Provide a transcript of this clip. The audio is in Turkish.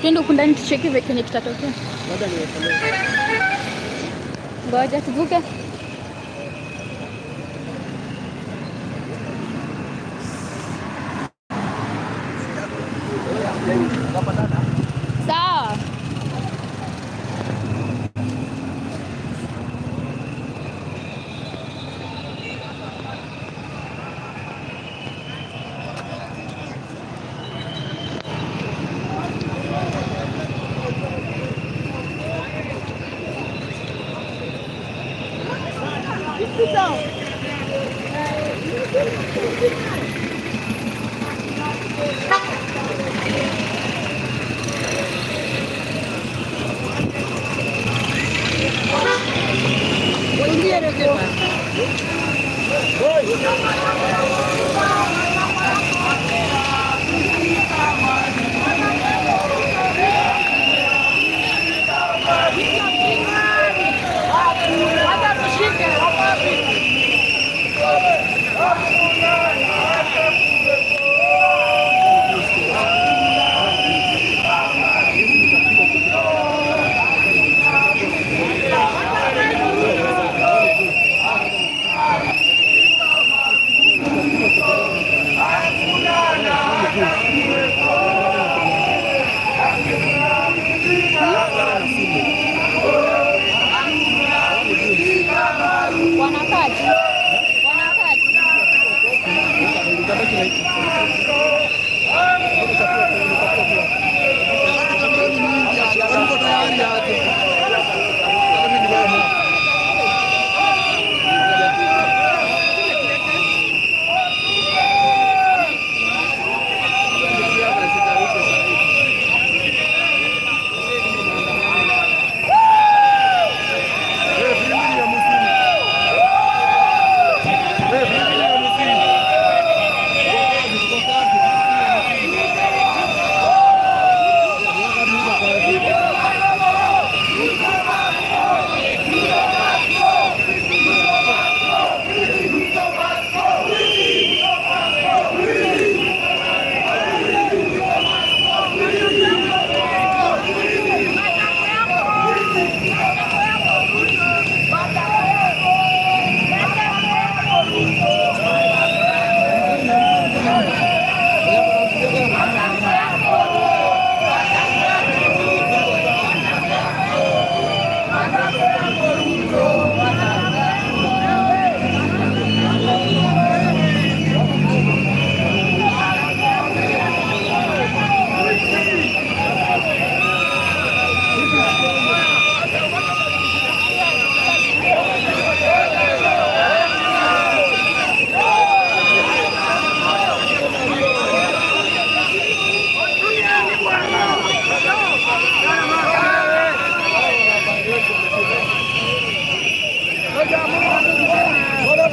Twende huku ndani tucheki vile kenye kitatokea. Ngoja tuvuke. prisão. Vamos, した時の。ولا